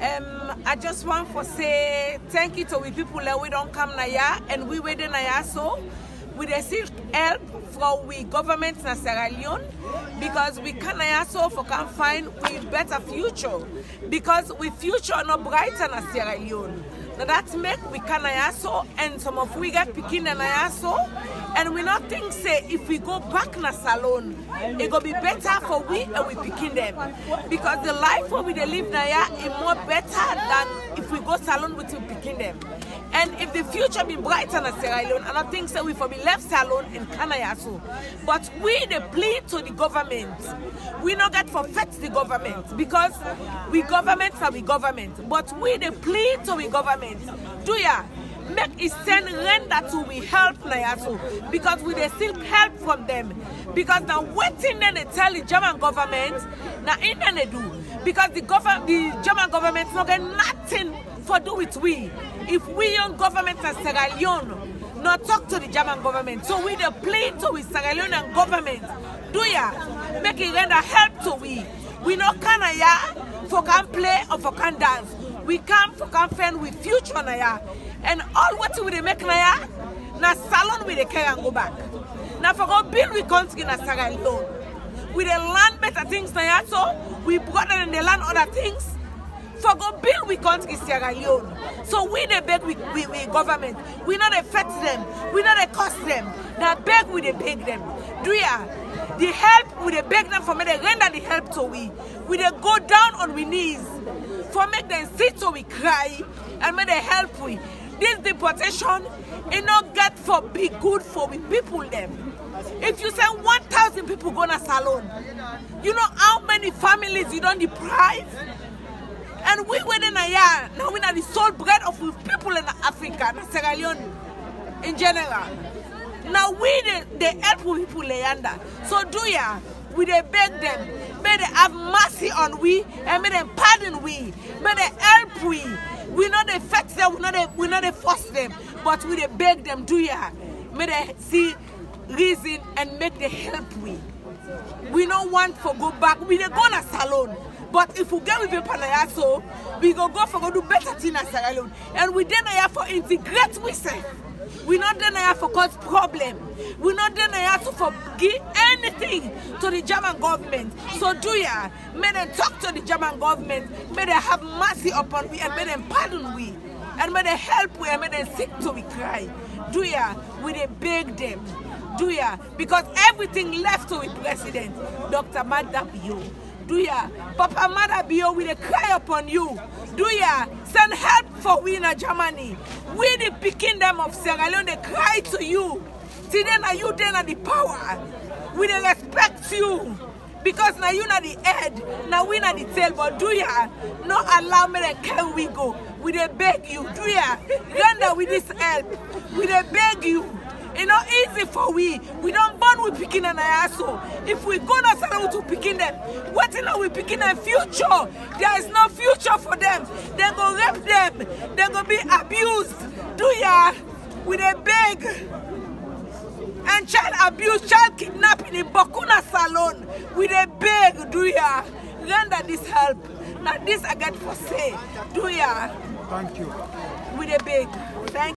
Um, I just want to say thank you to we people that we don't come Naya and we wait Naya so we receive help from we government na Sierra Leone because we can na so for can find we better future because we future no brighter na Sierra Leone. That make we can na and some of we get picking na so and we not think say if we go back na Salone it go be better for we and we picking them. Because the life where we dey live yeah, is more better than if we go Salone with we picking them and if the future be brighter na Sierra Leone I don't think so we for be left salon in Kanayaso but we the plead to the government. We not get for fet the government because we government are we government. But we the plead to we government. Do ya? Make it send render to we help Nayaso because we dey still help from them. Because now waiting then they tell the German government now in then they do. Because the government the German government not get nothing for do with we if we young government as Sierra Leone not talk to the German government so we the plead to we Sierra Leone government. Do ya? Make it render help to we. We no can ya for can play or for can dance. We come for can fend with future na ya. And all what we make na ya na Salone we dey carry and go back. Na for go build we country na Sierra Leone. We dey learn better things na ya so we brother and dey learn other things for go build we country Sierra Leone so we dey beg we, we, we government. We no dey fet them. We no dey cost them. Na beg we dey beg them. Do ya? The help we dey beg them for make they render the help to we. We dey go down on we knees for make them sit so we cry and make they help we. This deportation e no get for be good for we people them if you send 1000 people go na salon you know how many families you don deprive and we dey na here na we are the sole bread of people in africa na sierra leone in general. Now we dey dey help people leyanda so do ya? We dey beg them, may they have mercy on we and may they pardon we. May they help we. We no dey vex dem we no dey we no dey force dem but we dey beg them, do ya? May they see reason and make they help we. We don't want for go back. We dey go na Salone but if we get with people na here so we go go for go do better thing na Sierra and we na here for integrate sef We not na here for cause problem. We not na here to for give anything to the german government. So do ya. Make dem talk to the german government. May they have mercy upon we and may dem pardon we. And may they help we and make dem sick to we cry. Do ya. We dey beg them. do ya. Because everything left to the president dr Maada Bio do ya papa Maada Bio we dey cry upon you. Do ya send help for we na germany. We the kingdom of sierra leone dey cry to you. Today na you dey na the power? We dey respect you. Because na you na the head na we na the tail but do ya no allow me dem carry we go. We dey beg you do ya render with this help. We dey beg you. E not easy for we. We don born with pikin and ayaso if we go na salon to pikin dem wetin na we pikin dem future. There is no future for them. Dem go rape them. Dem go be abused. Do ya? We dey beg. And child abuse child kidnapping in bokuna salon. We dey beg. Do ya? Render this help. Na this i get for say. Do ya? Thank you. we dey beg. Thank